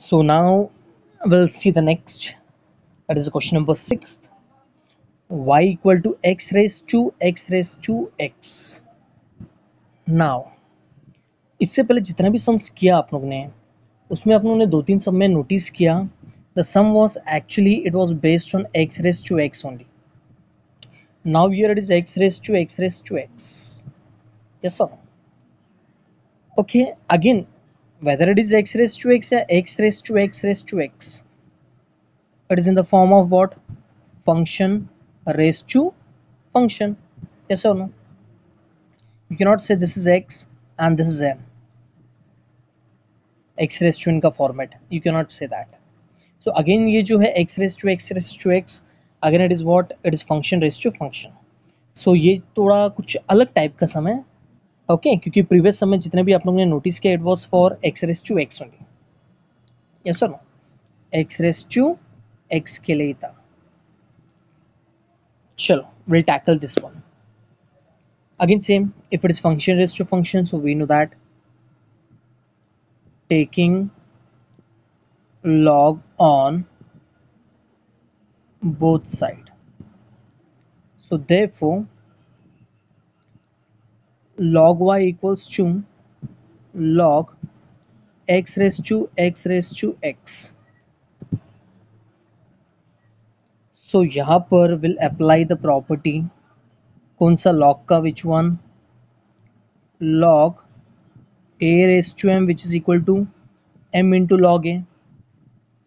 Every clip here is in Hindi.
So now we'll see the next. That is question number six. y equal to x raised to x raised to x. Now इससे पहले जितना भी सम्स किया आप लोग ने उसमें आप लोगों ने दो तीन सम में नोटिस किया the sum was actually it was based on x raise to x only here it is x raised to x raised to x yes or no okay again whether it is x raised to x or x raised to x raised to x it is in the form of what function raised to function yes or no you cannot say this is x and this is m x raised to इनका format you cannot say that so again ये जो है x raised to x raised to x again it is what it is function raised to function so ये थोड़ा कुछ अलग टाइप का सम है ओके क्योंकि प्रीवियस समय जितने भी आप लोगों ने नोटिस किया it was for x raise to x only yes sir x raise to x के लिए था। चलो will tackle this one again same if it is function raise to function so we know that taking log on both side so therefore log y equals to log x raised to x raised to x so यहाँ पर will apply the property कौन सा log का which one log a raised to m which is equal to m into log a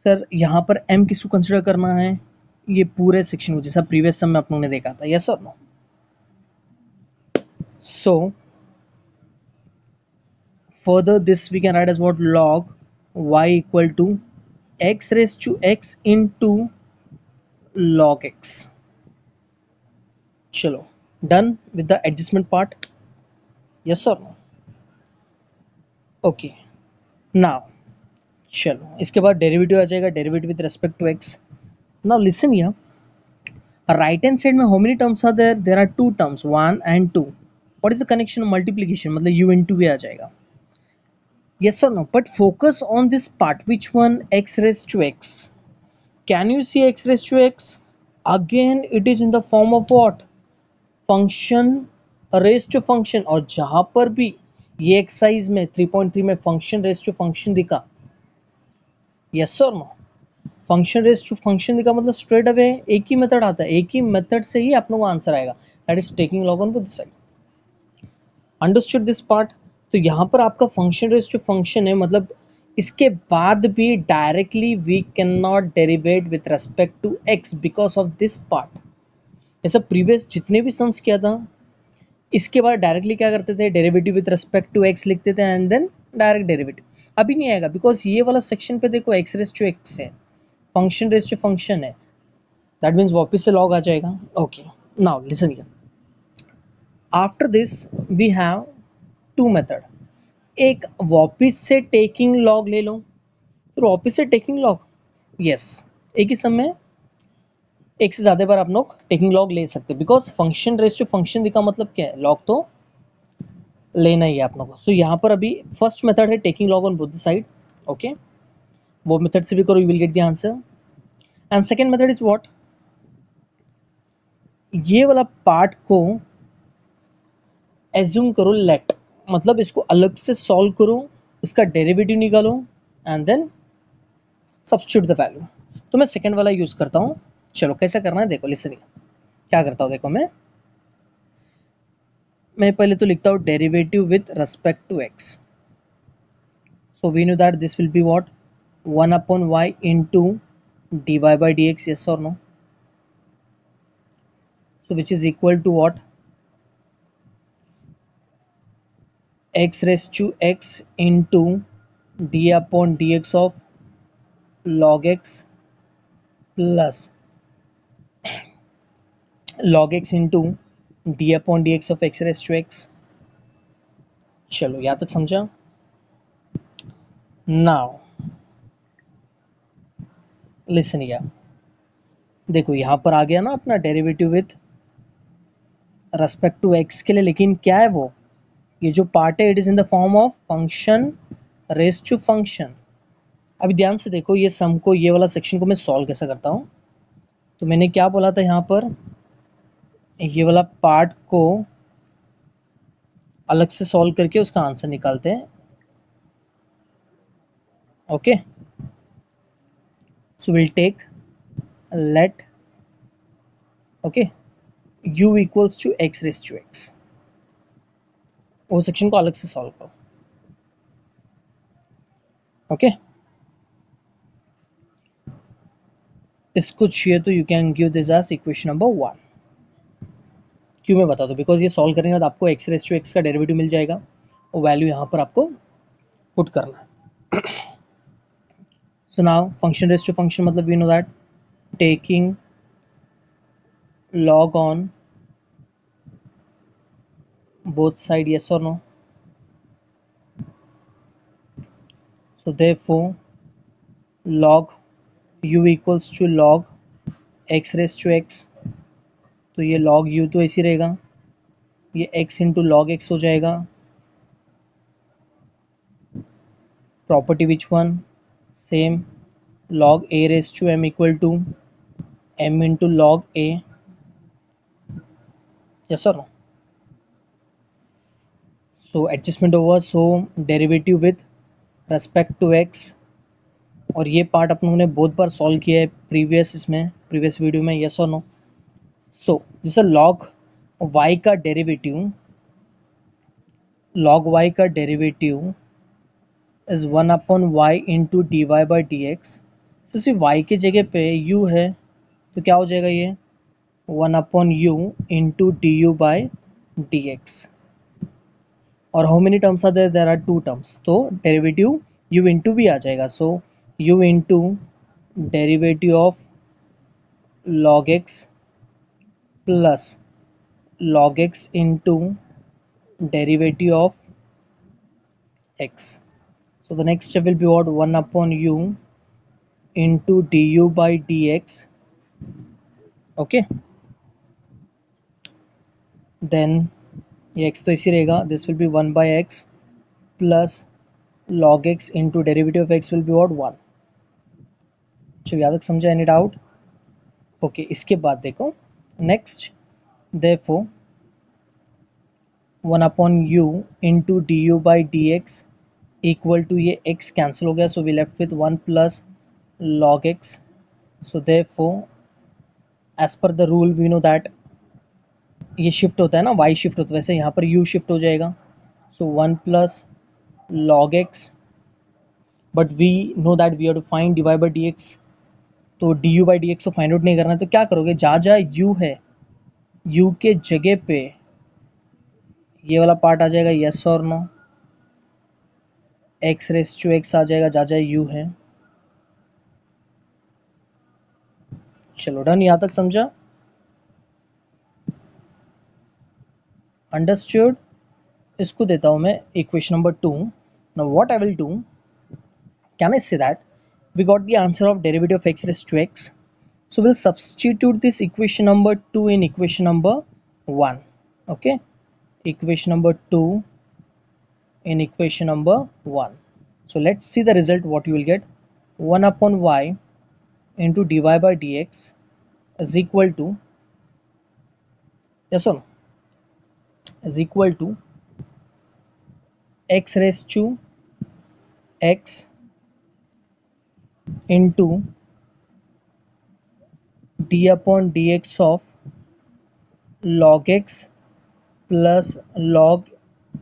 sir यहाँ पर m किसको कंसिडर करना है ये पूरे सेक्शन को जैसा प्रीवियस सम में आप लोगों ने देखा था यस और no so further this we can write as what log y equal to x raised to x into log x चलो done with the adjustment part yes or no okay now चलो इसके बाद डेरिवेटिव आ जाएगा derivative with respect to x now listen here right hand side में how many terms are there there are two terms one and two what is the connection multiplication मतलब u into भी आ जाएगा yes or no? But focus on this part. Which one? X raised to x. Can you see x raised to x? Again, it is in the form of what? Function raised to function. और जहाँ पर भी ये एक्सरसाइज में 3.3 में फ़ंक्शन रेस टू फ़ंक्शन दिखा। यस और no function raise to function दिखा मतलब स्ट्रेट अवे एक ही मेथड आता है। एक ही मेथड से ही आप लोगों को आंसर आएगा। That is taking log on both side understood this part तो यहाँ पर आपका फ़ंक्शन रेस जो फ़ंक्शन है मतलब इसके बाद भी directly we can not derivate with respect to x because of this part ऐसा प्रीवियस जितने भी सम्स किया था, इसके बाद डायरेक्टली क्या करते थे? Derivative with respect to x लिखते थे एंड देन डायरेक्ट डेरिवेटिव अभी नहीं आएगा बिकॉज़ ये वाला सेक्शन पे देखो एक्स रेस टू एक्स है फ़ंक्शन रेस टू फ़ंक्शन है। दैट मीन्स वापस से लॉग आ जाएगा। Okay now listen after this we have to method एक वापस से टेकिंग लॉग ले लो। फिर वापस से टेकिंग लॉग यस एक ही समय, एक से ज़्यादा बार आप लोग टेकिंग लॉग ले सकते because function raise to function दिखा मतलब क्या है? लॉग तो लेना ही है आप लोग को। सो यहाँ पर अभी फ़र्स्ट मेथड है taking log on both side okay वो मेथड से भी करो you will get the answer and second method is what ये वाला पार्ट को एज्यूम करो लेट मतलब इसको अलग से सॉल्व करो उसका डेरिवेटिव निकालो and then substitute the value तो मैं सेकेंड वाला यूज़ करता हूँ। चलो, कैसे करना है? देखो लिसन क्या करता हूँ? देखो मैं। मैं पहले तो लिखता हूँ derivative with respect to x so we know that this will be what one upon y into d y by d x yes or no? So, which is equal to what? X raise to x into d upon d x of log x plus log x into d upon d x of x raise to x चलो यहाँ तक समझा? नाउ लिसन या देखो, यहाँ पर आ गया ना अपना derivative with respect to x के लिए, लेकिन क्या है वो? ये जो पार्ट है it is in the form of function raise to function अभी ध्यान से देखो, ये सम को, ये वाला सेक्शन को मैं सॉल्व कैसे करता हूँ? तो मैंने क्या बोला था यहाँ पर? ये वाला पार्ट को अलग से सॉल्व करके उसका आंसर निकालते हैं। Okay so will take let okay u equals to x raise to x. वो सेक्शन को अलग से सॉल्व करो। ओके इसको चाहिए तो you can give this as equation number one क्यों मैं बता दूँ? बिकॉज़ ये सॉल्व करने के बाद आपको एक्स रेस टू एक्स का डेरिवेटिव मिल जाएगा और वैल्यू यहाँ पर आपको पुट करना है। So now function raise to function मतलब you know that taking log on both side yes or no so therefore log u equals to log x raised to x तो ये log u तो ऐसी रहेगा ये x इंटू लॉग एक्स हो जाएगा property which one same log a raised to m equal to m into log a yes or no so, adjustment over. So, derivative with respect to x. और ये पार्ट अपन ने बहुत बार सॉल्व किया है प्रीवियस इसमें प्रीवियस वीडियो में यस और नो सो जैसे लॉग वाई का डेरिवेटिव लॉग वाई का derivative is one upon y into d y by d x so सिर्फ़ वाई की जगह पे यू है तो क्या हो जाएगा ये? One upon u into d u by d x और how many terms are there there are two terms तो डेरिवेटिव यू इन टू भी आ जाएगा. So u in derivative of log x plus log x in derivative of x so the next will be what one upon u into d u by d x okay then ये एक्स तो इसी रहेगा। This will be one by x plus log x into derivative x will be what one चलो याद रख, समझा? एनी डाउट ओके इसके बाद देखो। Next therefore one upon u into d u by d x equal to ये एक्स कैंसिल हो गया। So we left with one plus log x so therefore as per the rule we know that ये शिफ्ट होता है ना वाई शिफ्ट होता है, वैसे यहाँ पर u शिफ्ट हो जाएगा। So 1 plus log x, but we know that we have to find dy by dx तो d u by d x को फाइंड आउट नहीं करना है तो क्या करोगे? जहाँ जहाँ यू है। यू के जगह पे ये वाला पार्ट आ जाएगा यस और no x raise to x आ जाएगा जहाँ जहाँ यू है। चलो डन यहाँ तक समझा? अंडरस्ट्योर्ड इसको देता हूँ मैं इक्वेशन नंबर टू ना what I will do can I see that we got the answer of derivative of x raise to x so will substitute this equation number two in equation number one okay equation number two in equation number one so let see the result what you will get one upon y into d y by d x is equal to yes or no is equal to x raised to x into d upon dx of log x plus log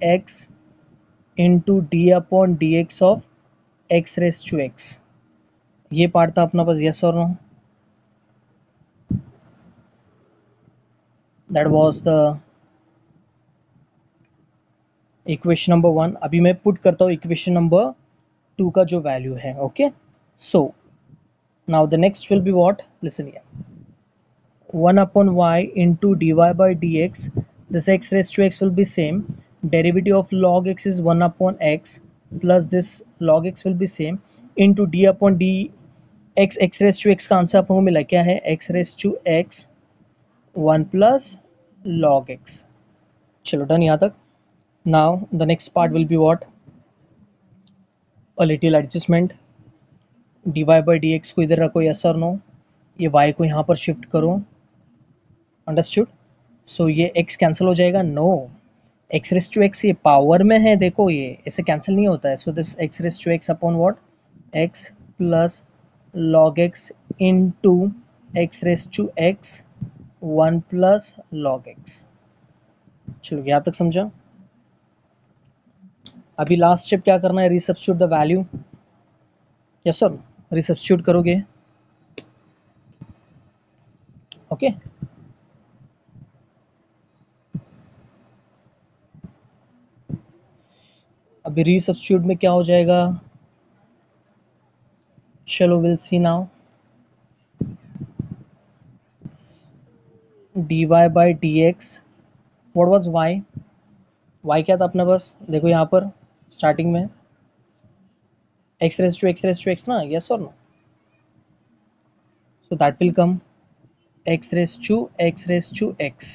x into d upon dx of x raised to x ये पार्ट था अपना पास यस और no that was the equation number one अभी मैं पुट करता हूँ इक्वेशन नंबर टू का जो वैल्यू है okay so now the next will be what listen ये one upon y into d y by d x this x raise to x will be same derivative of log x is one upon x plus this log x will be same into d upon d x x raise to x का आंसर आपको मिला क्या है? X raise to x one plus log x चलो डन यहाँ तक. Now the next part will be what? A little adjustment. D y by d x को इधर रखो यस और नो ये वाई को यहाँ पर शिफ्ट करो. अंडरस्टूड सो so, ये एक्स कैंसिल हो जाएगा? No x raise to x ये पावर में है देखो ये. ऐसे कैंसिल नहीं होता है. So this x raise to x upon what x plus log x into x raise to x one plus log x चलो यहाँ तक समझा? अभी लास्ट स्टेप क्या करना है? Resubstitute the value yes sir resubstitute करोगे? ओके? अभी रीसब्स्टिट्यूट में क्या हो जाएगा? चलो will see now d y by d x what was y y क्या था अपने पास? देखो यहाँ पर. स्टार्टिंग में x raise to x raise to x ना? यस और no so that will come x raise to x raise to x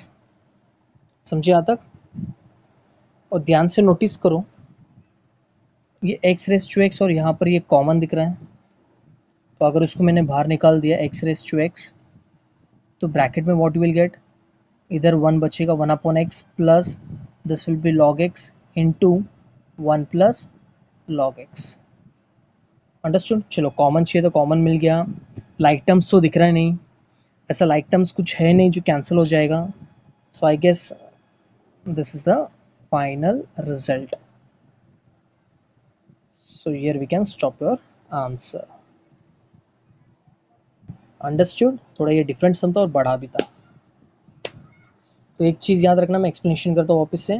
समझिए यहाँ तक? और ध्यान से नोटिस करो। ये एक्स रेस टू एक्स और यहाँ पर ये कॉमन दिख रहा है। तो अगर उसको मैंने बाहर निकाल दिया एक्स रेस टू एक्स तो ब्रैकेट में व्हाट विल गेट इधर वन बचेगा one upon x plus this will be log x into one plus log x understood चलो कॉमन चाहिए तो कॉमन मिल गया। लाइक टर्म्स तो दिख रहा है नहीं। ऐसा लाइक टर्म्स कुछ है नहीं जो कैंसिल हो जाएगा। So I guess this is the final result so, here we can stop your answer. Understood थोड़ा ये डिफरेंट सम था और बड़ा भी था। तो एक चीज़ याद रखना, मैं एक्सप्लेनेशन करता हूँ वापस से।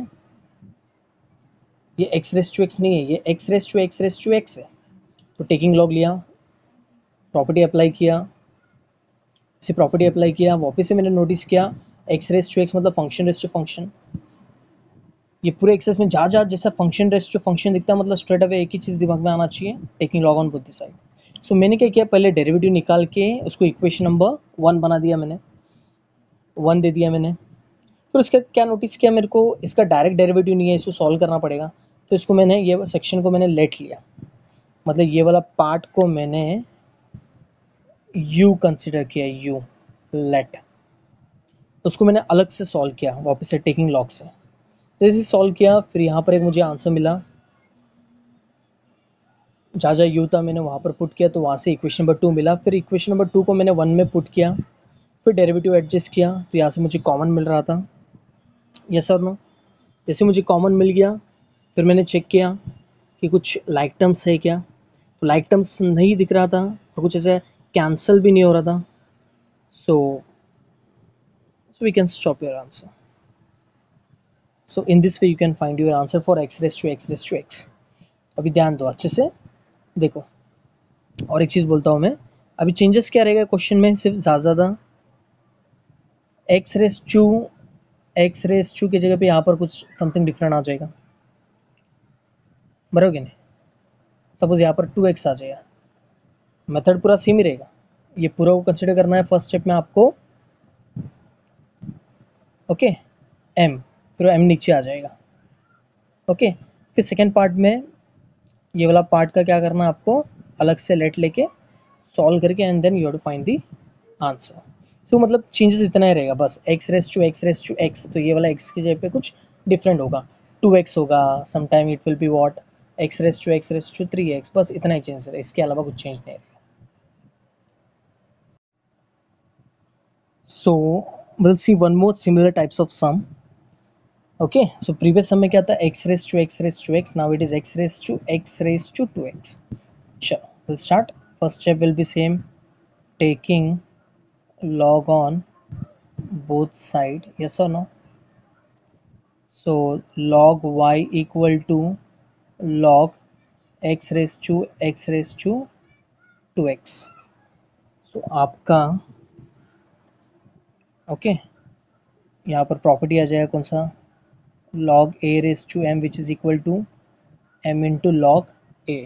ये एक्स रेस टू एक्स नहीं है, ये x raise to x raise to x है। तो टेकिंग लॉग लिया प्रॉपर्टी अप्लाई किया, इसे प्रॉपर्टी अप्लाई किया, वापस से मैंने नोटिस किया एक्स रेस टू एक्स मतलब फ़ंक्शन रेस टू फ़ंक्शन ये पूरे एक्सेस में जहाँ जहाँ जैसा फ़ंक्शन रेस्ट जो फ़ंक्शन दिखता है मतलब स्ट्रेट अवे एक ही चीज़ दिमाग में आना चाहिए taking log on both side so मैंने क्या किया, पहले डेरिवेटिव निकाल के उसको इक्वेशन नंबर वन बना दिया मैंने। वन दे दिया मैंने। फिर उसके बाद क्या नोटिस किया मेरे को, इसका डायरेक्ट डेरिवेटिव नहीं है, इसको सॉल्व करना पड़ेगा। तो इसको मैंने, ये सेक्शन को मैंने लेट लिया। मतलब ये वाला पार्ट को मैंने यू कंसिडर किया यू लेट उसको मैंने अलग से सॉल्व किया, वापस से टेकिंग लॉक से। जैसे सॉल्व किया, फिर यहाँ पर एक मुझे आंसर मिला। जहाँ जहाँ यू था, मैंने वहाँ पर पुट किया तो वहाँ से इक्वेशन नंबर टू मिला। फिर इक्वेशन नंबर टू को मैंने वन में पुट किया। फिर डेरिवेटिव एडजस्ट किया तो यहाँ से मुझे कॉमन मिल रहा था। यस और नो जैसे मुझे कॉमन मिल गया फिर मैंने चेक किया कि कुछ लाइक टर्म्स है क्या? तो लाइक टर्म्स नहीं दिख रहा था और कुछ ऐसे कैंसिल भी नहीं हो रहा था। So so we can stop your answer so in this way you can find your answer for raise to x raise to x अभी ध्यान दो, अच्छे से देखो। और एक चीज़ बोलता हूँ मैं, अभी चेंजेस क्या रहेगा क्वेश्चन में सिर्फ़ ज़्यादा ज़्यादा? X raise to x raise to की जगह पे यहाँ पर कुछ समथिंग डिफरेंट आ जाएगा। बरोगे नहीं। सपोज़ यहाँ पर टू एक्स आ जाएगा मेथड पूरा सेम ही रहेगा। ये पूरा को कंसिडर करना है फ़र्स्ट स्टेप में आपको। ओके एम फिर एम नीचे आ जाएगा। ओके फिर सेकेंड पार्ट में ये वाला पार्ट का क्या करना है आपको? अलग से लेट लेके सॉल्व करके and then you to find the answer so मतलब चेंजेस इतना ही रहेगा। बस x raise to x raise to x तो ये वाला एक्स की जगह पे कुछ डिफरेंट होगा। टू एक्स होगा। Sometime it will be what x raise to x raise to three x बस इतना ही चेंज है इसके अलावा कुछ चेंज नहीं रहेगा so will see one more similar types of sum okay so previous समय क्या था? X raise to x raise to x now it is x raise to x raise to two x will start first step will be same taking log on both side yes और no so log y equal to log x raise to x raise to two x so आपका ओके okay, यहाँ पर प्रॉपर्टी आ जाएगा कौन सा? log a raise to m which is equal to m into log a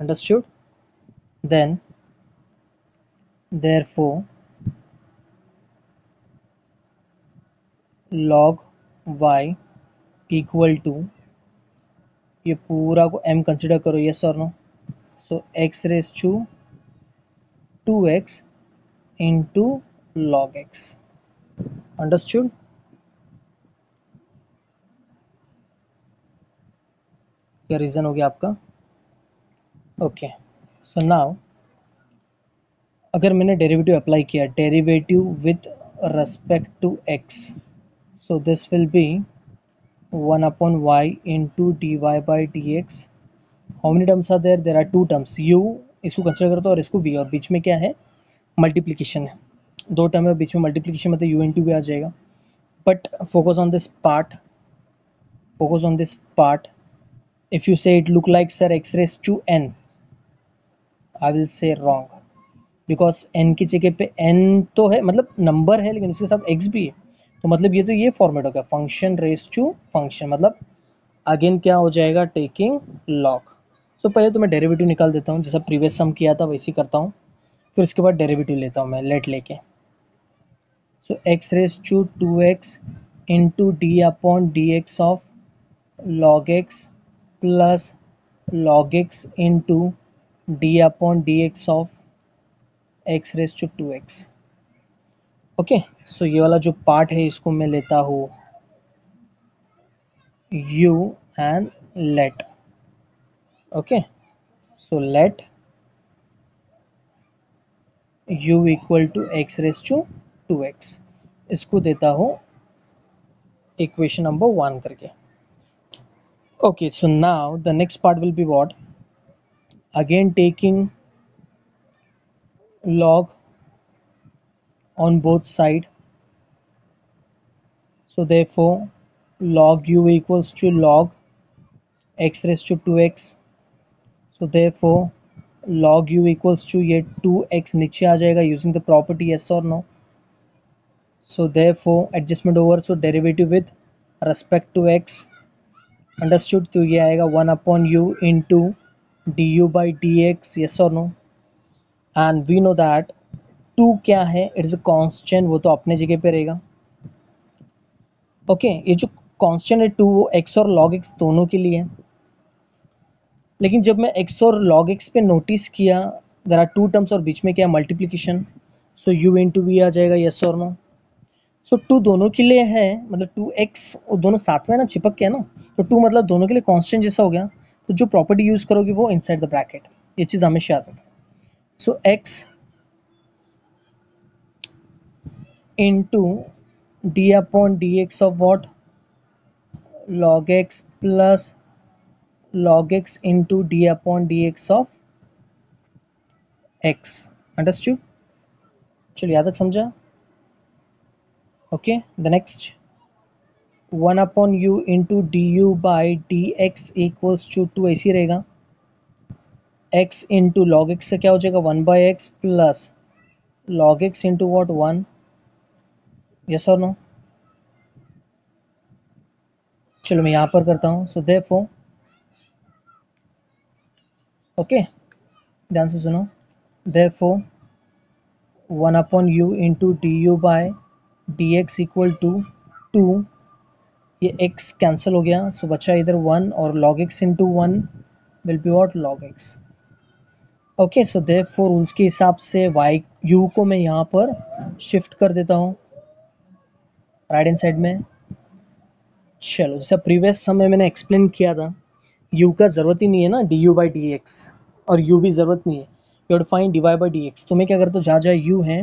understood then therefore log y equal to ये पूरा को m कंसिडर करो यस और no so, x to to 2x into log x understood? क्या रीज़न हो गया आपका? ओके सो नाउ अगर मैंने डेरिवेटिव अप्लाई किया derivative with respect to x so this will be 1 upon y into dy by dx. How many terms are there? There are two terms. U, इसको कंसिडर करता हूँ और इसको v, और बीच में क्या है? मल्टीप्लीकेशन है। दो टर्म है, बीच में मल्टीप्लीकेशन मतलब यू इंटू भी आ जाएगा। But focus on this part focus on this part if you say it look like, sir x raised to n, i will say wrong. Because n की जगह पे n तो है मतलब नंबर है, लेकिन उसके साथ x भी है। तो मतलब ये तो ये फॉर्मेट हो गया। फ़ंक्शन रेस टू फ़ंक्शन मतलब अगेन क्या हो जाएगा? टेकिंग लॉक सो पहले तो मैं डेरिवेटिव निकाल देता हूँ। जैसा प्रीवियस सम किया था, वैसे करता हूँ। फिर उसके बाद डेरिवेटिव लेता हूँ मैं लेट लेके। So x raise to two x into d upon d x of log x plus log x d upon d x of x raise to two x okay so ये वाला जो पार्ट है, इसको मैं लेता हूँ u and let okay so let u equal to x raise to two x इसको देता हूँ इक्वेशन नंबर वन करके। Okay so now the next part will be what again taking log on both side so therefore log u equals to log x raised to 2x so therefore log u equals to ये 2x नीचे आ जाएगा using the property yes or no so therefore adjustment over so derivative with respect to x understood तो ये आएगा one upon u into d u by d x yes और no and we know that two क्या है? इट इज़ अ कॉन्स्टेंट वो तो अपने जगह पे रहेगा। ओके okay, ये जो कॉन्स्टेंट है टू वो एक्स और लॉग एक्स दोनों के लिए है। लेकिन जब मैं एक्स और लॉग एक्स पे नोटिस किया देर आर टू टर्म्स और बीच में क्या multiplication so u into v आ जाएगा यस और नो सो टू दोनों के लिए है मतलब टू एक्स दोनों साथ में ना चिपक के है ना? तो टू मतलब दोनों के लिए कांस्टेंट जैसा हो गया। तो जो प्रॉपर्टी यूज़ करोगे वो इनसाइड द ब्रैकेट ये चीज़ हमेशा याद रखें so x into d upon d x of what log x plus log x into d upon d x of x understood चलो याद तक समझा? Okay the next one upon u into d u by d x equals to two ऐसी रहेगा। एक्स इंटू लॉग एक्स से क्या हो जाएगा? One by x plus log x into what one yes और नो चलो मैं यहाँ पर करता हूँ। सो दे फो ओके ध्यान से सुनो। Therefore one upon u into d u by d x equal to two ये एक्स कैंसिल हो गया। सो बचा इधर वन और log x into one will be what log x okay so therefore rules के हिसाब से वाई यू को मैं यहाँ पर शिफ्ट कर देता हूँ। राइट हैंड साइड में। चलो, जैसे प्रीवियस समय मैंने एक्सप्लेन किया था, u का ज़रूरत ही नहीं है ना d u by d x और u भी ज़रूरत नहीं है। You find d y by d x तो मैं क्या करता हूँ, जहाँ जहाँ u है,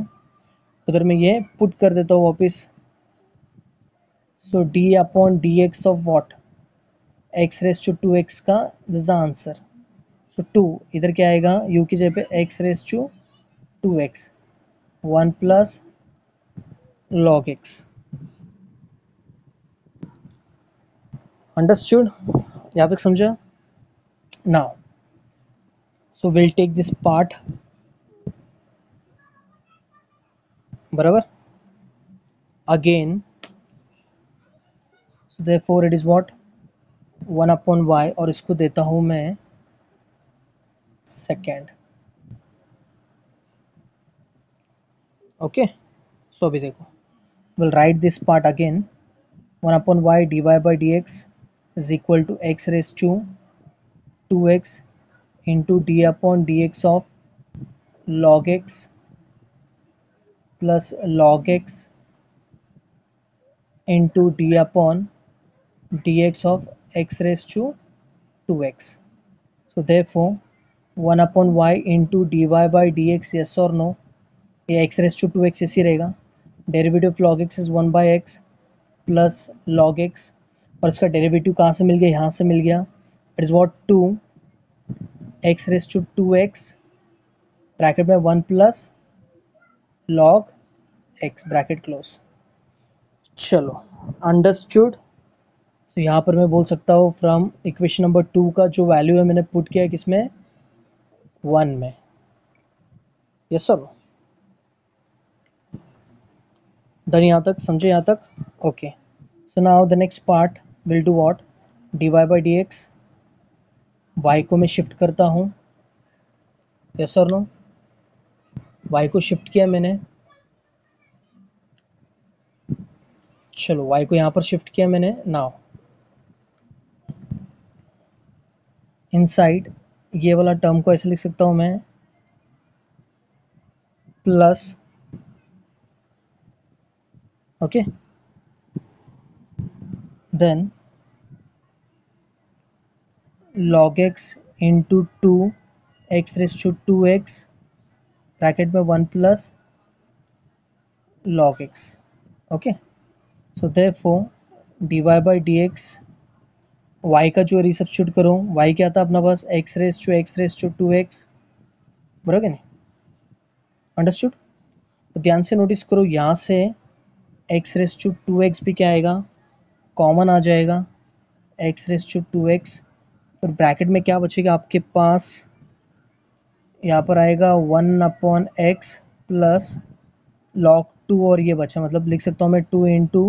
अगर मैं ये पुट कर देता हूँ वापस so d upon d x of what x raise to two x का this the answer so two इधर क्या आएगा? यू की जगह पे x raise to two x one plus log x understood यहाँ तक समझा? Now so will take this part बराबर? Again, so therefore it is what? 1 upon y और इसको देता हूँ मैं सेकेंड ओके सो अभी देखो. Will write this part again 1 upon y by d dx. is equal to x raised to 2x into d upon dx of log x plus log x into d upon dx of x raised to 2x. So therefore 1 upon y into dy by dx yes or no ये x raised to 2x ऐसी रहेगा derivative log x is 1 by x plus log x और इसका डेरिवेटिव कहाँ से मिल गया? यहाँ से मिल गया। It is what two x raise to two x bracket में one plus log x bracket close चलो अंडरस्टूड सो यहाँ पर मैं बोल सकता हूँ फ्रॉम इक्वेशन नंबर टू का जो वैल्यू है मैंने पुट किया है किसमें? वन में। यस सर डन यहाँ तक? समझे यहाँ तक? Okay so now the next part will do what d y by d x y को मैं शिफ्ट करता हूँ। यस और नो वाई को शिफ्ट किया मैंने। चलो वाई को यहाँ पर शिफ्ट किया मैंने। नाउ इनसाइड ये वाला टर्म को ऐसे लिख सकता हूँ मैं। Plus okay then log x into 2 x raised to 2x bracket में 1 plus log x. Okay so therefore dy by dx, y का जो रिसब्स्टिट्यूट करो, y क्या था अपना पास? x raise to x raise to two x बरोबर नहीं? अंडरस्टूड तो ध्यान से नोटिस करो, यहाँ से x raise to two x भी क्या आएगा? कॉमन आ जाएगा। x raise to two x फिर ब्रैकेट में क्या बचेगा? आपके पास यहाँ पर आएगा one upon x plus log two और ये बचा। मतलब लिख सकता हूँ मैं टू इंटू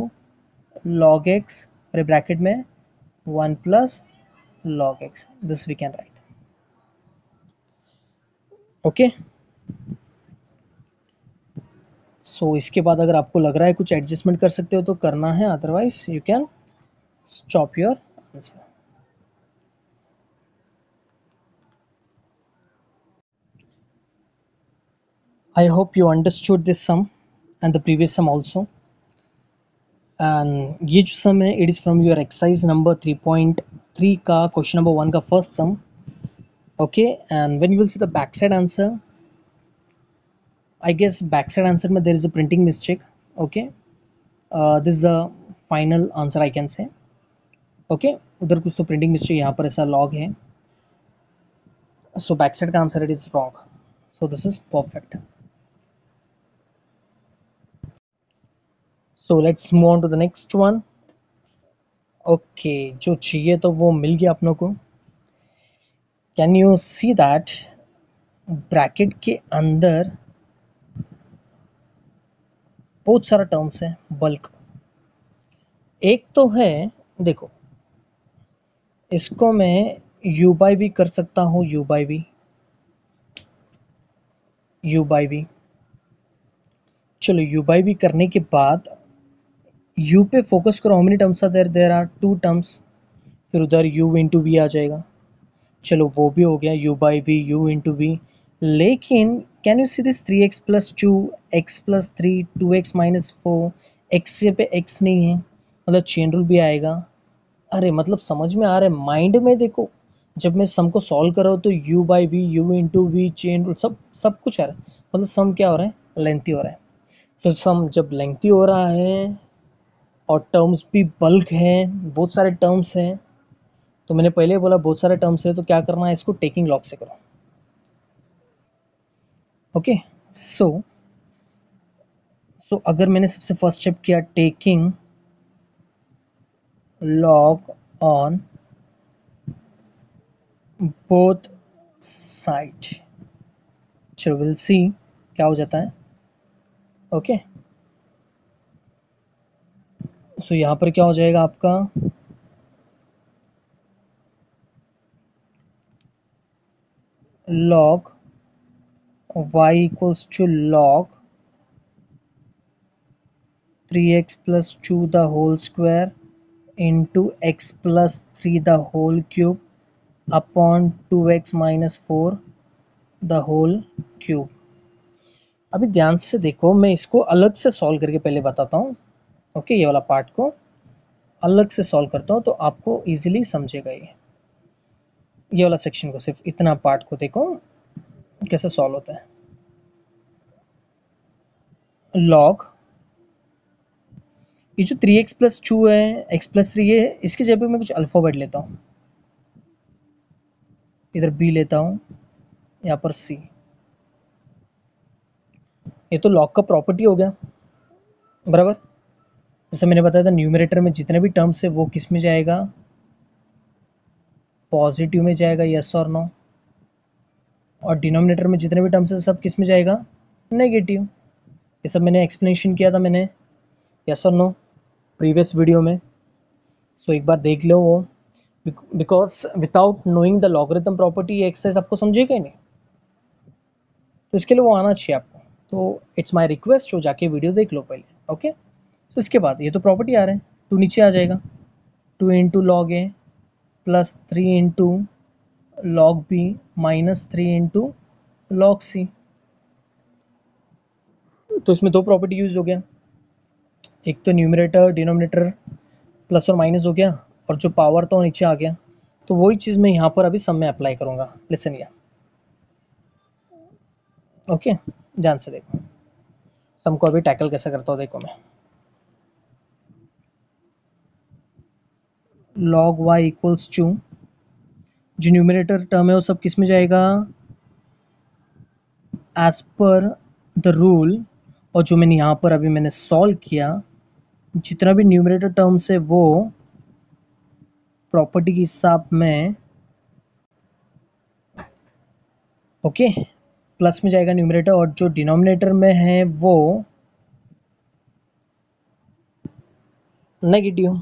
लॉग एक्स और ब्रैकेट में 1 plus log x this we can write. ओके सो इसके बाद अगर आपको लग रहा है कुछ एडजस्टमेंट कर सकते हो तो करना है otherwise you can stop your answer I hope you understood this sum and the previous sum also. And ये जो सम है it is from your exercise number three point three का क्वेश्चन नंबर वन का first sum okay and when you will see the back side answer I guess back side answer में there is a printing mistake okay this is the final answer I can say okay उधर कुछ तो प्रिंटिंग मिस्टेक यहाँ पर ऐसा लॉग है सो बैक साइड का answer it is wrong so this is perfect So let's move on to the next one okay जो चाहिए तो वो मिल गया अपनों को। Can you see that bracket के अंदर बहुत सारा टर्म्स है बल्क एक तो है, देखो, इसको मैं यू बाई भी कर सकता हूँ यू बाई भी यू बाई भी चलो यू बाई भी करने के बाद यू पे फोकस करो how many terms are there there are two terms फिर उधर यू इंटू वी आ जाएगा। चलो, वो भी हो गया u by v u into v लेकिन can you see this three x plus two x plus three two x minus four x पे एक्स नहीं है। मतलब चेन रूल भी आएगा। अरे मतलब समझ में आ रहा है माइंड में देखो, जब मैं सम को सॉल्व कर रहा हूँ तो u by v u into v chain rule सब सब कुछ आ रहा है। मतलब सम क्या हो रहा है? लेंथी हो रहा है। फिर सम जब लेंथी हो रहा है और टर्म्स भी बल्क हैं, बहुत सारे टर्म्स हैं। तो मैंने पहले बोला बहुत सारे टर्म्स है तो क्या करना है, इसको टेकिंग लॉग से करो। ओके सो सो अगर मैंने सबसे फ़र्स्ट स्टेप किया taking log on both side चलो विल सी क्या हो जाता है। Okay okay? सो यहाँ पर क्या हो जाएगा आपका? log y equals to log 3x plus 2 the whole square into x plus 3 the whole cube upon two x minus four the whole cube अभी ध्यान से देखो, मैं इसको अलग से सॉल्व करके पहले बताता हूँ। ओके ये वाला पार्ट को अलग से सॉल्व करता हूँ तो आपको इजीली समझेगा ये। ये वाला सेक्शन को सिर्फ़ इतना पार्ट को देखो, कैसे सॉल्व होता है। लॉग ये जो थ्री एक्स प्लस टू है एक्स प्लस थ्री है इसके जगह पे मैं कुछ अल्फ़ाबेट लेता हूँ। इधर बी लेता हूँ, यहाँ पर सी ये तो लॉग का प्रॉपर्टी हो गया, बराबर? जैसे मैंने बताया था न्यूमरेटर में जितने भी टर्म्स है वो किसमें जाएगा? पॉजिटिव में जाएगा यस और नो और डिनोमिनेटर में जितने भी टर्म्स है सब किसमें जाएगा? नेगेटिव ये सब मैंने एक्सप्लेनेशन किया था मैंने। यस और नो प्रीवियस वीडियो में। सो so, एक बार देख लो वो। Because without knowing the logarithm property exercise आपको समझेगा ही नहीं। तो इसके लिए वो आना चाहिए आपको। तो इट्स माई रिक्वेस्ट हो जाके वीडियो देख लो पहले। ओके तो इसके बाद ये तो प्रॉपर्टी आ रहा है। टू नीचे आ जाएगा। Two into log a plus three into log b minus three into log c तो इसमें दो प्रॉपर्टी यूज़ हो गया। एक तो न्यूमरेटर डिनोमिनेटर प्लस और माइनस हो गया और जो पावर था वो नीचे आ गया। तो वही चीज़ मैं यहाँ पर अभी सब में अप्लाई करूँगा। लिसन या ओके ध्यान से देखो। सम को अभी टैकल कैसे करता हूँ, देखो मैं। Log y इक्वल्स टू जो न्यूमिनेटर टर्म है, वो सब किसमें जाएगा? एज पर द रूल और जो मैंने यहाँ पर अभी मैंने सॉल्व किया, जितना भी न्यूमिनेटर टर्म्स है, वो प्रॉपर्टी के हिसाब में ओके प्लस में जाएगा न्यूमिनेटर और जो डिनोमिनेटर में है, वो नेगेटिव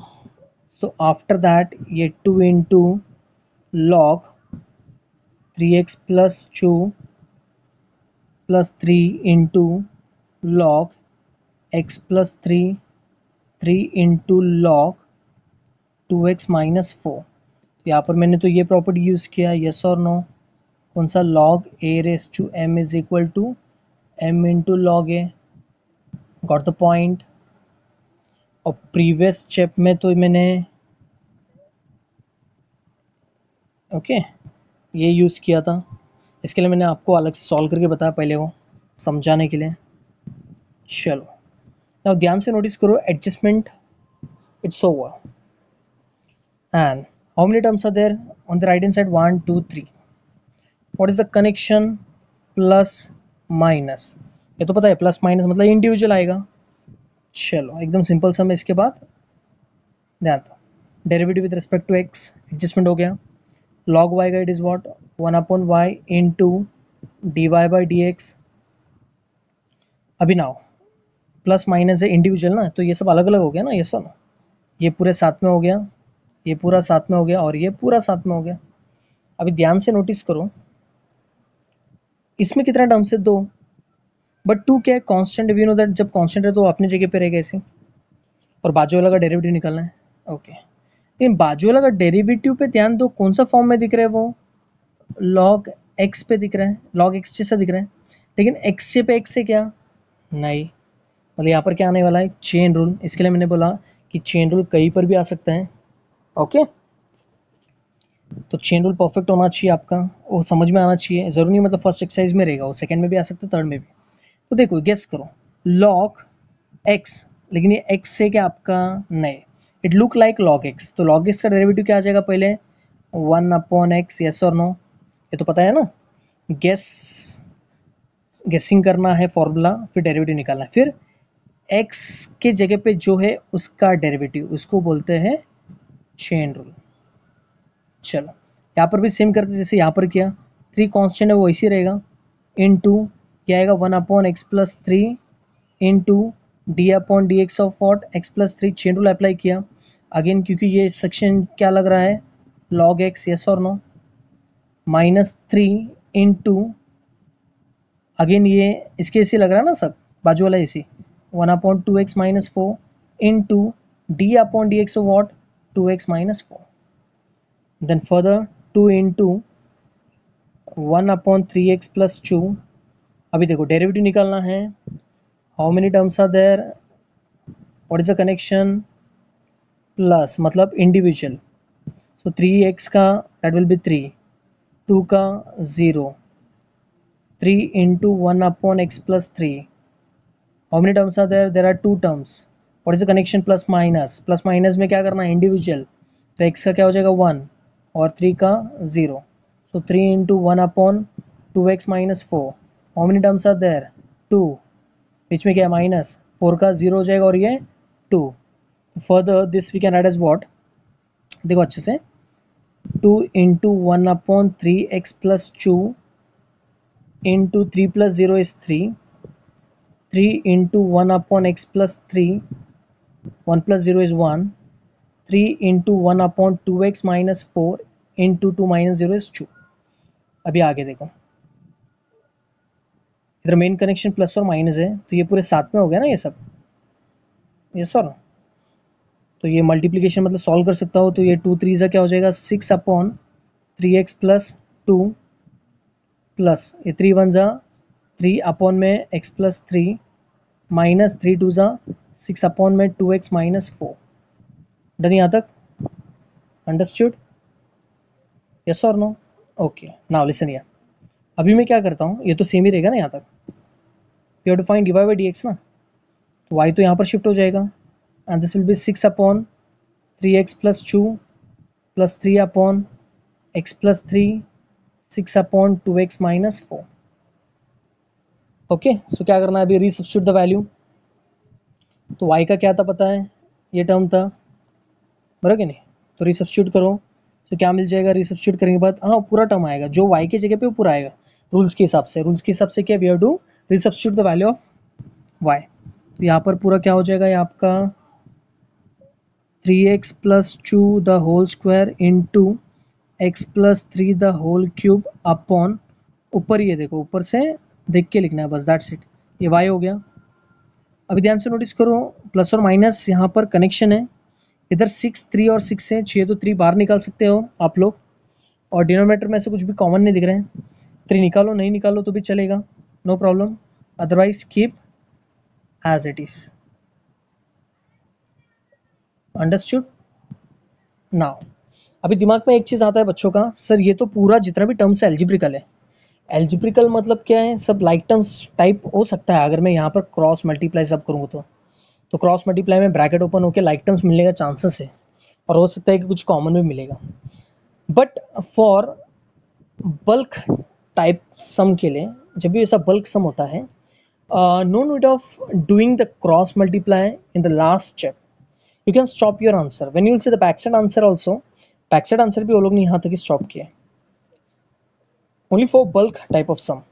सो आफ्टर दैट ये two into log three x plus two plus three into log x plus three three into log two x minus four यहाँ पर मैंने तो ये प्रॉपर्टी यूज़ किया यस और नो कौन सा log a raise to m is equal to m into log a got the point और प्रीवियस स्टेप में तो मैंने ओके ये यूज़ किया था। इसके लिए मैंने आपको अलग से सॉल्व करके बताया पहले वो, समझाने के लिए। चलो। ना ध्यान से नोटिस करो adjustment it's over and how many terms are there on the right hand side one two three what is the connection plus minus ये तो पता है प्लस माइनस मतलब इंडिविजुअल आएगा। चलो, एकदम सिंपल सम है इसके बाद। ध्यान दो derivative with respect to x adjustment हो गया। लॉग वाई का it is what one upon y into d y by d x अभी नाउ प्लस माइनस है इंडिविजुअल ना तो ये सब अलग अलग हो गया ना, ये सब। ये पूरे साथ में हो गया, ये पूरा साथ में हो गया, और ये पूरा साथ में हो गया। अभी ध्यान से नोटिस करो। इसमें कितना टर्म्स है? दो। बट टू क्या है? कांस्टेंट वी नो दैट जब कॉन्स्टेंट है तो अपनी जगह पे रहेगा ऐसे। और बाजू वाला का डेरिवेटिव निकालना है। ओके लेकिन बाजू वाला का डेरिवेटिव पे ध्यान दो, कौन सा फॉर्म में दिख रहा है वो? लॉग एक्स पे दिख रहा है। लॉग एक्स जैसा दिख रहा है। लेकिन एक्स से पे एक्स से क्या? नहीं। मतलब यहाँ पर क्या आने वाला है? चेन रूल इसके लिए मैंने बोला कि चेन रूल कहीं पर भी आ सकता है। ओके तो चेन रूल परफेक्ट होना चाहिए आपका। वो समझ में आना चाहिए। ज़रूरी मतलब फ़र्स्ट एक्सरसाइज में रहेगा। वो सेकंड में भी आ सकता है थर्ड में भी। तो देखो गेस करो। लॉक एक्स लेकिन ये एक्स से क्या आपका नहीं। It look like log x तो लॉग एक्स का डेरिवेटिव क्या आ जाएगा पहले? वन अपॉन एक्स यस और नो ये तो पता है ना? गेस गेसिंग करना है फॉर्मूला फिर डेरिवेटिव निकालना है। फिर एक्स के जगह पे जो है, उसका डेरिवेटिव उसको बोलते हैं चेन रूल चलो, यहाँ पर भी सेम करते जैसे यहाँ पर किया थ्री कॉन्स्टेंट है, वो ऐसे रहेगा। इन टू क्या आएगा one upon x plus three into d upon d x of what? X plus three chain rule apply किया। अगेन क्योंकि ये सेक्शन क्या लग रहा है? लॉग एक्स यस और no minus three into again ये इसके ऐसे लग रहा है ना सब? बाजू वाला ऐसे one upon two x minus four in two d upon d x of what two x minus four then further two in two one upon three x plus two अभी देखो डेरिवेटिव निकालना है। How many terms are there what is the connection plus मतलब इंडिविजुअल सो थ्री एक्स का that will be three two का zero three into one upon x plus three how many terms are there there are two terms what is the connection plus minus plus minus में क्या करना है? इंडिविजुअल तो एक्स का क्या हो जाएगा? वन और थ्री का zero so three into one upon two x minus four how many terms are there two बीच में क्या है? माइनस फोर का ज़ीरो हो जाएगा और ये two further this we can add as what? देखो अच्छे से. Two into one upon three x plus two into three plus zero is three three into one upon x plus three one plus zero is one three into one upon two x minus four into two minus zero is two अभी आगे देखो. इधर मेन कनेक्शन प्लस और माइनस है तो ये पूरे साथ में हो गया ना ये सब? ये सर तो ये मल्टीप्लीकेशन मतलब सॉल्व कर सकता हो तो ये टू थ्री ज़ा क्या हो जाएगा? Six upon three x plus two plus ये थ्री वन ज़ा थ्री अपॉन में x plus three minus three two ज़ा सिक्स अपॉन में two x minus four done यहाँ तक? अंडरस्टूड यस और नो ओके नाउ लिसन या अभी मैं क्या करता हूँ? ये तो सेम ही रहेगा ना यहाँ तक। You have to find d y by d x ना? तो वाई तो यहाँ पर शिफ्ट हो जाएगा। And this will be six upon three x plus two plus three upon x plus three six upon two x minus four okay so क्या करना है अभी? रीसब्स्टिट्यूट द वैल्यू तो y का क्या था पता है? ये टर्म था। बराबर कि नहीं? तो रीसब्स्टिट्यूट करो। तो क्या मिल जाएगा? रीसब्स्टिट्यूट करने के बाद हाँ पूरा टर्म आएगा। जो y की जगह पे वो पूरा आएगा। रूल्स के हिसाब से रूल्स के हिसाब से क्या we have to resubstitute the value of y. तो यहाँ पर पूरा क्या हो जाएगा? ये आपका three x plus two the whole square into x plus three the whole cube upon ऊपर ये देखो, ऊपर से देख के लिखना है, बस दैट्स इट ये वाई हो गया। अभी ध्यान से नोटिस करो प्लस और माइनस यहाँ पर कनेक्शन है। इधर सिक्स थ्री और सिक्स है छः तो थ्री बाहर निकाल सकते हो आप लोग। और डिनोमीटर में से कुछ भी कॉमन नहीं दिख रहे हैं। थ्री निकालो, नहीं निकालो तो भी चलेगा। No problem otherwise keep as it is understood now अभी दिमाग में एक चीज़ आता है बच्चों का। सर, ये तो पूरा जितना भी टर्म्स है एल्जिब्रिकल है। एल्जिब्रिकल मतलब क्या है? सब लाइक टर्म्स टाइप हो सकता है। अगर मैं यहाँ पर क्रॉस मल्टीप्लाई सब करूँ तो। तो क्रॉस मल्टीप्लाई में ब्रैकेट ओपन होकर लाइक टर्म्स मिलने का चांसेस है। और हो सकता है कि कुछ कॉमन भी मिलेगा। But for bulk type sum के लिए जब भी ऐसा बल्क सम होता है no need of doing the cross multiply in the last step can stop your answer. When you will see the backside answer also backside answer भी वो लोग ने यहाँ तक ही stop किया only for bulk type of sum.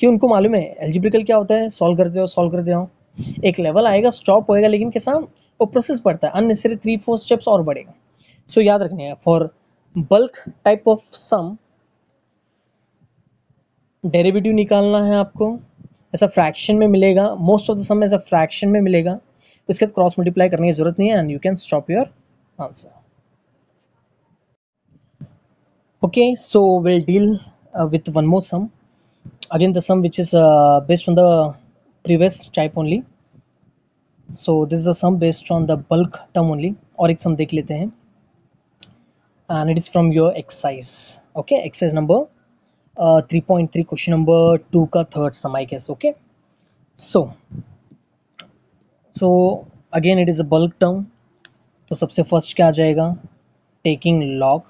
कि उनको मालूम है एल्जिब्रिकल क्या होता है? सॉल्व करते हो सॉल्व करते हो एक लेवल आएगा स्टॉप होएगा लेकिन कैसा वो प्रोसेस बढ़ता है. अननेसेसरी थ्री फोर स्टेप्स और बढ़ेगा. सो so, याद रखने for bulk type of sum derivative निकालना है आपको। ऐसा फ्रैक्शन में मिलेगा। मोस्ट ऑफ़ द समय ऐसा फ्रैक्शन में मिलेगा। इसके बाद क्रॉस मल्टीप्लाई करने की ज़रूरत नहीं है and you can stop your answer okay so will deal with one more sum again the sum which is based on the previous type only so this the sum based on the bulk term only और एक सम देख लेते हैं। And it is from your exercise okay exercise number uh, 3.3 question number two का third sum I guess okay? So so again it is a bulk term तो सबसे फ़र्स्ट क्या आ जाएगा? टेकिंग लॉग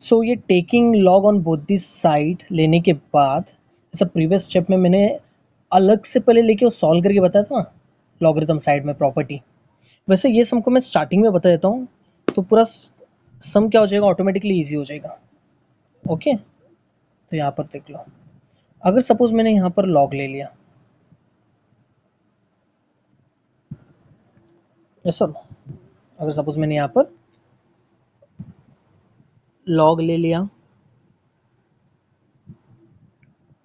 सो ये taking log on both this side लेने के बाद जैसा प्रीवियस स्टेप में मैंने अलग से पहले लेके वो सॉल्व करके बताया था ना लॉगरिथम साइड में प्रॉपर्टी वैसे ये सम को मैं स्टार्टिंग में बता देता हूँ तो पूरा सम क्या हो जाएगा? ऑटोमेटिकली ईजी हो जाएगा. ओके तो यहाँ पर देख लो। अगर सपोज़ मैंने यहाँ पर लॉग ले लिया। यस सर अगर सपोज़ मैंने यहाँ पर लॉग ले लिया।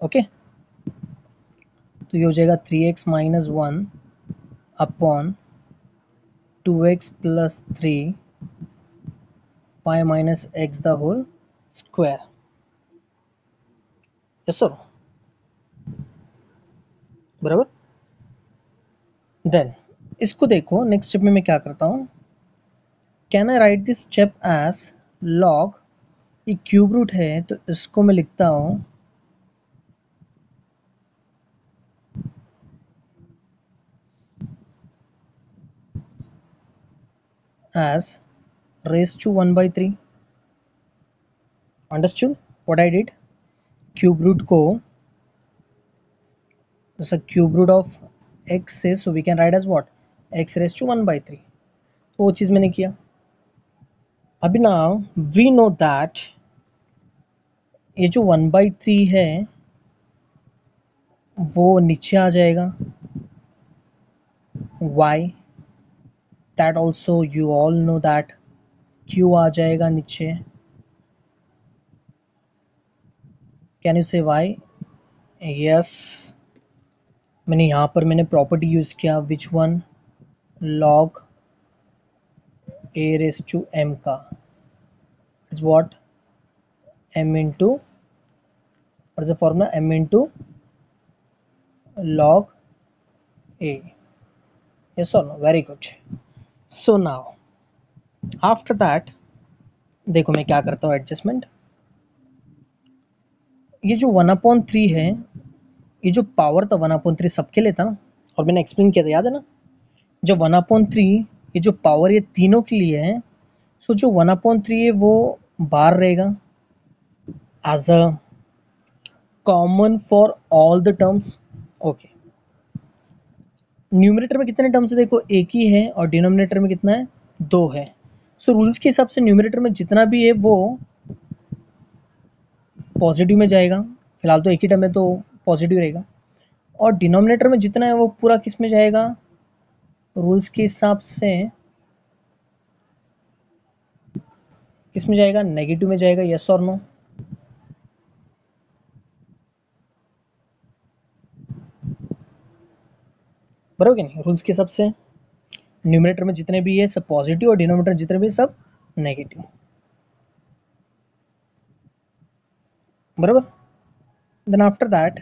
ओके तो ये हो जाएगा three x minus one upon two x plus three five minus x the whole square yes sir बराबर? देन इसको देखो नेक्स्ट स्टेप में मैं क्या करता हूँ? Can I write this step as log ये क्यूब रूट है तो इसको मैं लिखता हूँ। As raised to 1 by 3 understood? What I did? Cube root को, जैसे क्यूब रूट ऑफ़ एक्स है so we can write as what x raise to one by three तो वो चीज़ मैंने किया। अभी ना वी नो दैट ये जो वन बाई थ्री है, वो नीचे आ जाएगा। Why that also you all know that cube आ जाएगा नीचे। Can you say why yes मैंने यहाँ पर मैंने प्रॉपर्टी यूज़ किया। Which one log a raise to m का। Is what m into what is the formula? M into log a yes or no? Very good. So now, after that, देखो मैं क्या करता हूँ एडजस्टमेंट ये जो वन अपॉन थ्री है ये जो पावर था वन अपॉन थ्री सबके लिए था। ना और मैंने एक्सप्लेन किया था याद है ना? जो वन अपॉन थ्री ये जो पावर ये तीनों के लिए है सो जो वन अपॉन थ्री है वो बाहर रहेगा। As a common for all the terms okay numerator में कितने टर्म्स है देखो एक ही है और डिनोमिनेटर में कितना है? दो है। सो so, रूल्स के हिसाब से न्यूमिनेटर में जितना भी है वो पॉजिटिव में जाएगा। फ़िलहाल तो एक ही टर्म है तो पॉजिटिव रहेगा। और डिनोमिनेटर में जितना है वो पूरा किसमें जाएगा? रूल्स के हिसाब से किसमें जाएगा? नेगेटिव में जाएगा यस और नो बराबर क्या नहीं? रूल्स के हिसाब से। न्यूमिनेटर में जितने भी है, सब पॉजिटिव और डिनोमिनेटर जितने भी सब नेगेटिव बराबर? Then after that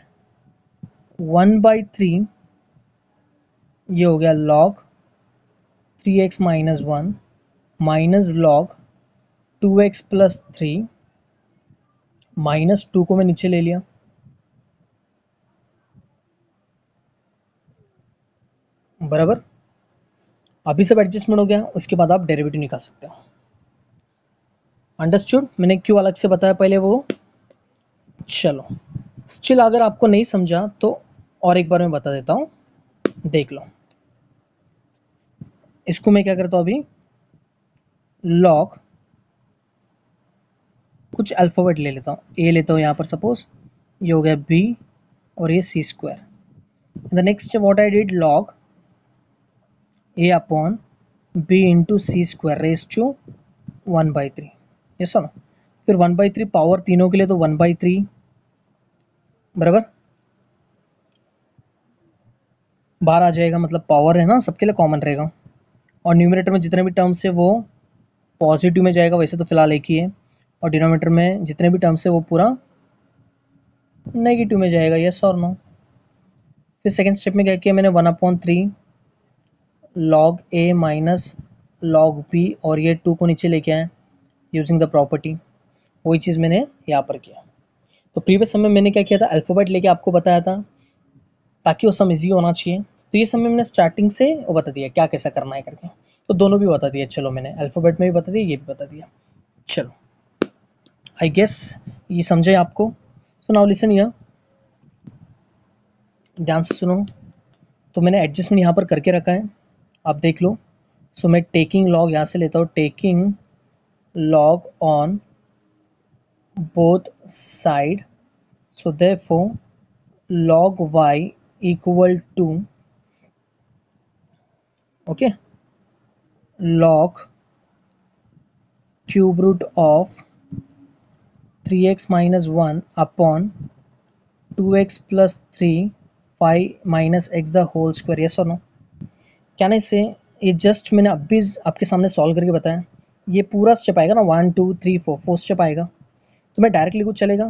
one by three ये हो गया log three x minus one minus log two x plus three minus two को मैं नीचे ले लिया। बराबर? अभी सब एडजस्टमेंट हो गया, उसके बाद आप डेरिवेटिव निकाल सकते हो। अंडरस्टूड मैंने क्यों अलग से बताया पहले वो। चलो। स्टिल अगर आपको नहीं समझा तो और एक बार मैं बता देता हूँ। देख लो। इसको मैं क्या करता हूँ अभी? लॉग कुछ अल्फ़ाबेट ले लेता हूँ। ए लेता हूँ यहाँ पर सपोज़ ये हो गया बी और ये c square the next what I did log a upon b into c square raise to one by three ये सुनो फिर वन बाई थ्री पावर तीनों के लिए तो वन बाई थ्री बराबर? बाहर आ जाएगा मतलब पावर है ना, सबके लिए कॉमन रहेगा। और न्यूमिनेटर में जितने भी टर्म्स है, वो पॉजिटिव में जाएगा, वैसे तो फ़िलहाल एक ही है। और डिनोमीटर में जितने भी टर्म्स है, वो पूरा नेगेटिव में जाएगा यस और नो फिर सेकेंड स्टेप में क्या किया मैंने? One upon three log a minus log b और ये टू को नीचे लेके आए यूजिंग द प्रॉपर्टी वही चीज़ मैंने यहाँ पर किया। तो प्रीवियस समय मैंने क्या किया था? अल्फ़ाबेट लेके आपको बताया था ताकि वो सम इजी होना चाहिए। तो ये समय मैंने स्टार्टिंग से वो बता दिया क्या कैसा करना है करके। तो दोनों भी बता दिया चलो मैंने अल्फ़ाबेट में भी बता दिया ये भी बता दिया। चलो। आई गेस ये समझे आपको। सो नाउ लिसन या ध्यान से सुनो। तो मैंने एडजस्टमेंट यहाँ पर करके रखा है। आप देख लो। सो so, मैं टेकिंग लॉग यहाँ से लेता हूँ। Taking log on both side so therefore log y equal to okay log cube root of 3x minus 1 upon 2x plus 3 5 minus x the whole square yes or no क्या नहीं से ये जस्ट मैंने अभी आपके सामने सॉल्व करके बताया ये पूरा स्टेप आएगा ना one two three four four step आएगा तो मैं डायरेक्ट लिखूँ चलेगा?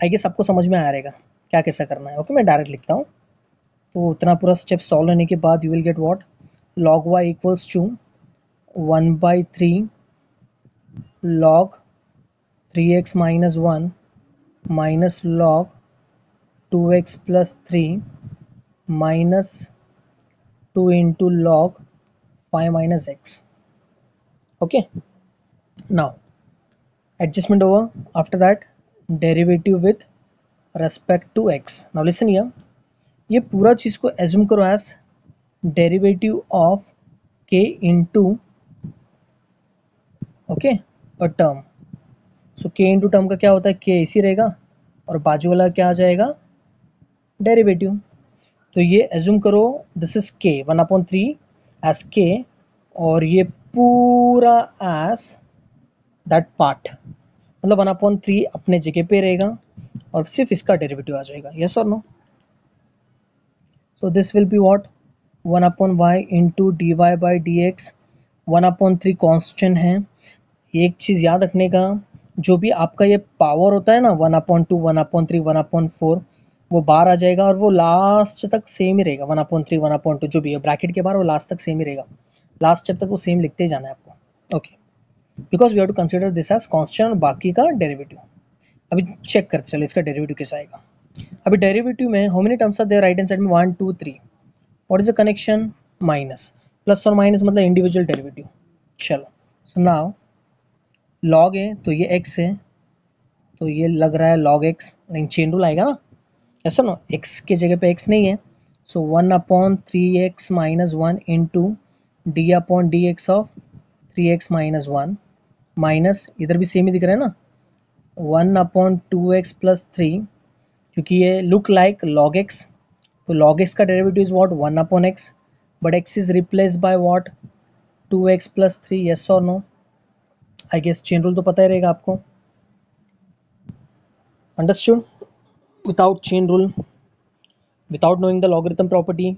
आई गेस सबको समझ में आ रहेगा क्या कैसा करना है। ओके मैं डायरेक्ट लिखता हूँ। तो उतना पूरा स्टेप सॉल्व होने के बाद you will get what log y equals to one by three log three x minus one minus log two x plus three minus two into log five minus x okay now adjustment over. After that, derivative with respect to x. Now listen here. ये पूरा चीज़ को एज्यूम करो as derivative of k into okay term so k into term का क्या होता है? के इसी रहेगा और बाजू वाला क्या आ जाएगा? डेरिवेटिव तो ये एज्यूम करो this is k one upon three as k और ये पूरा एस दैट पार्ट मतलब वन अपॉन थ्री अपने जगह पे रहेगा और सिर्फ़ इसका डेरिवेटिव आ जाएगा. यस और no so this will be what one upon y into d y by d x one upon three constant है एक चीज़ याद रखने का, जो भी आपका ये पावर होता है ना one upon two one upon three one upon four वो बाहर आ जाएगा और वो लास्ट तक सेम ही रहेगा. One upon three one upon two जो भी है ब्रैकेट के बाहर वो लास्ट तक सेम ही रहेगा. लास्ट जब तक वो सेम लिखते ही जाना है आपको. Okay because we have to consider this as constant और बाकी का डेरिवेटिव अभी चेक करते चलो इसका डेरिवेटिव कैसा आएगा। अभी डेरिवेटिव में how many terms are there right hand side में one two three what is the connection minus plus और माइनस मतलब इंडिविजुअल डेरिवेटिव चलो। सो नाउ लॉग है तो ये एक्स है। तो ये लग रहा है लॉग एक्स लेकिन चेन रूल आएगा ना? ऐसा ना एक्स के जगह पे एक्स नहीं है। So one upon three x minus one in two d upon d x of three x minus one minus, इधर भी सेम ही दिख रहा है ना? One upon two x plus three, क्योंकि ये लुक लाइक लॉग एक्स तो लॉग एक्स का derivative is what one upon x but x is replace by what two x plus three yes और no I guess chain rule तो पता ही रहेगा आपको। Understood without chain rule without knowing the logarithm property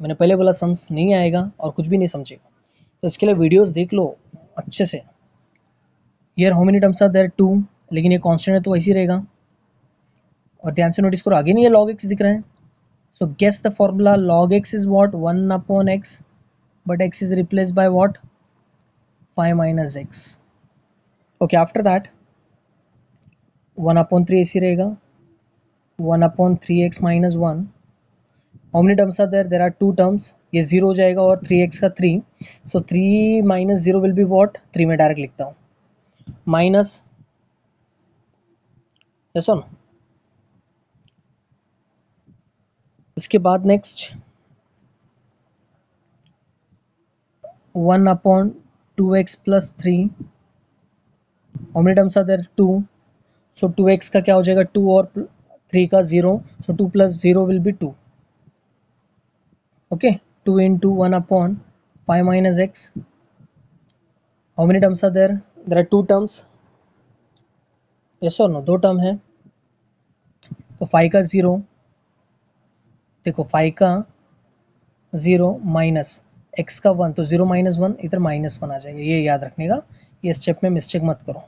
मैंने पहले बोला सम्स नहीं आएगा और कुछ भी नहीं समझेगा। तो इसके लिए वीडियोस देख लो, अच्छे से। यर how many terms are there two लेकिन ये कांस्टेंट है तो ही रहेगा। और ध्यान से नोटिस करो, आगे नहीं ये लॉग एक्स दिख रहा है। So guess the formula log x is what one upon x but x is replace by what five minus x okay after that one upon three ऐसी रहेगा। One upon three x minus one how many terms are there there are two terms ये ज़ीरो हो जाएगा और थ्री एक्स का three so three minus zero will be what three में डायरेक्ट लिखता हूँ। माइनस सुन इसके बाद next, one upon two x plus three terms are there two so two x का क्या हो जाएगा? टू और थ्री का zero so two plus zero will be two okay 2 into 1 upon 5 minus x how many terms there are two terms. Yes or no? दो टर्म है। तो फाइव का ज़ीरो देखो फाइव का ज़ीरो माइनस एक्स का वन तो ज़ीरो माइनस वन इधर माइनस वन आ जाएगा। ये याद रखने का। ये स्टेप में मिस्टेक मत करो।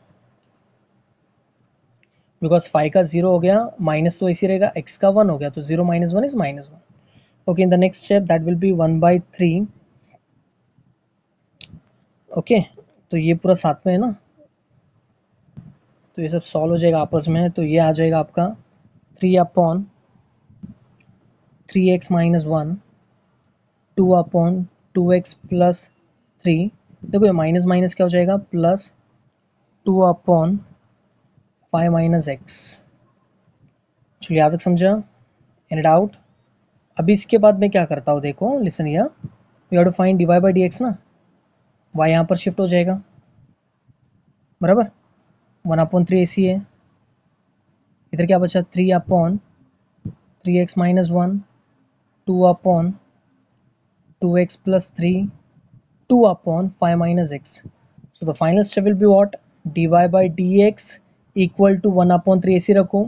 बिकॉज़ फाइव का ज़ीरो हो गया माइनस तो ऐसी रहेगा। एक्स का वन हो गया तो zero minus one is minus one okay in the next step that will be one by three okay तो ये पूरा साथ में है ना? तो ये सब सॉल्व हो जाएगा आपस में तो ये आ जाएगा आपका three upon three x minus one two upon two x plus three देखो ये माइनस माइनस क्या हो जाएगा? Plus two upon five minus x चलिए याद तक समझा? एनी डाउट अभी इसके बाद मैं क्या करता हूँ, देखो लिसन या we have to find D Y by D X ना? वाई यहाँ पर शिफ्ट हो जाएगा। बराबर? One upon three A C है। इधर क्या बचा? Three upon three X minus one two upon two X plus three two upon five minus X so the final step will be what D Y by D X equal to one upon three A C रखो।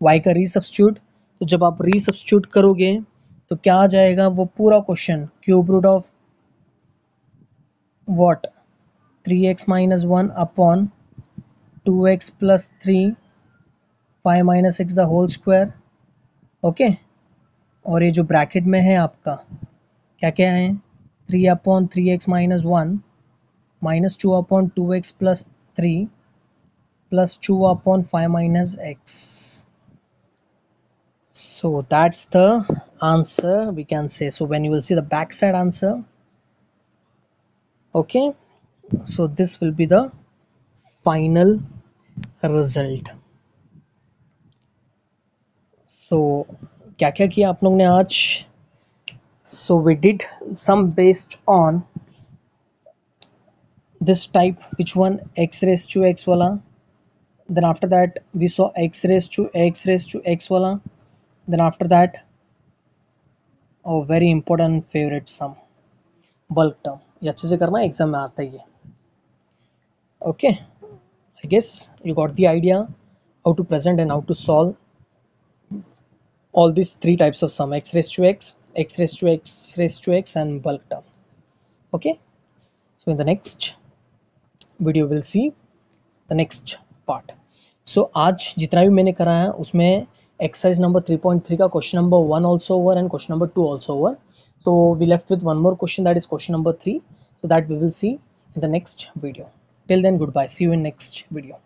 वाई का रीसब्स्टिट्यूट तो जब आप रीसब्स्टिट्यूट करोगे तो क्या आ जाएगा? वो पूरा question cube root of X minus one upon two X plus three five minus X the whole square okay और ये जो ब्रैकेट में है आपका क्या क्या है? Three upon three X minus one minus two upon two X plus three plus 2 upon 5 minus x. So, that's the answer we can say. So, when you will see the backside answer okay so this will be the final result so क्या क्या किया आप लोग ने आज so we did some based on this type which one x raised to x wala then after that we saw x raised to x raised to x wala then after that a very important favorite sum bulk term ये अच्छे से करना एग्ज़ाम में आता ही है। Okay I guess you got the idea how to present and how to solve all this three types of sum X raise to X X raise to X raise to X and bulk term okay so in the next video will see the next part so आज जितना भी मैंने कराया उसमें exercise number three point three का question number one also over and question number two also over so we left with one more question that is question number 3 so that we will see in the next video. Till then goodbye. See you in next video